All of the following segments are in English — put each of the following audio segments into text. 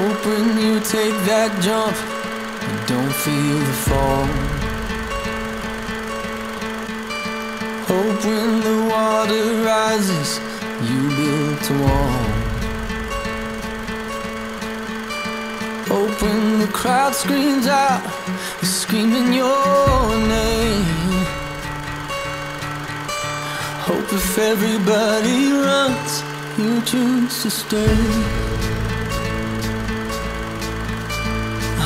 Hope when you take that jump, you don't feel the fall. Hope when the water rises, you build a wall. Hope when the crowd screams out, you're screaming your name. Hope if everybody runs, you choose to stay.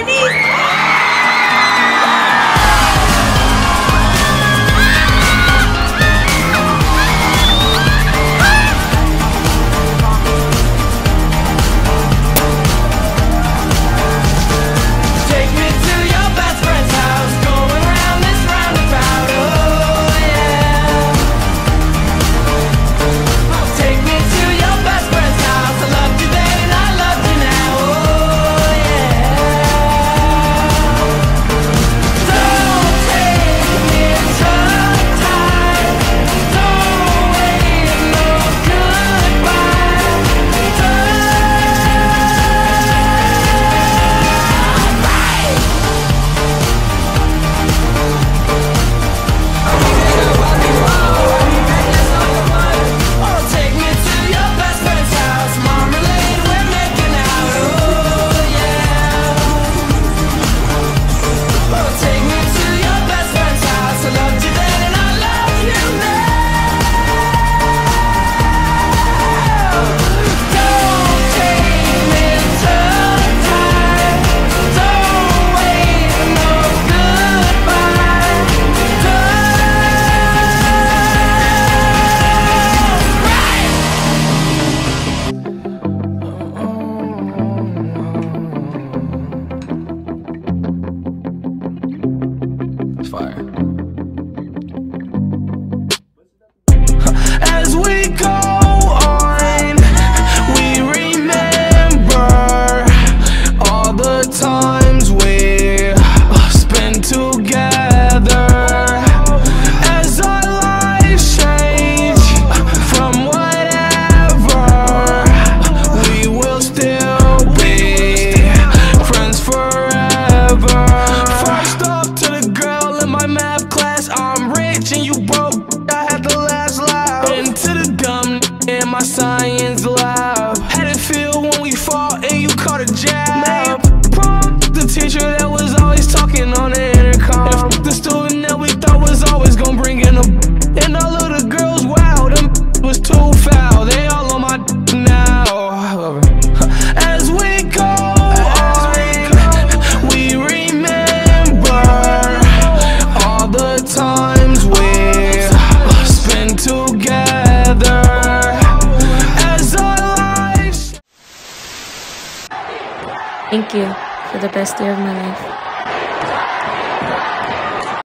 Take my science lab. Had it feel when we fall and you caught a jab. Prom, the teacher that was always talking on the intercom. The student that we thought was always gonna bring in a. Thank you for the best day of my life.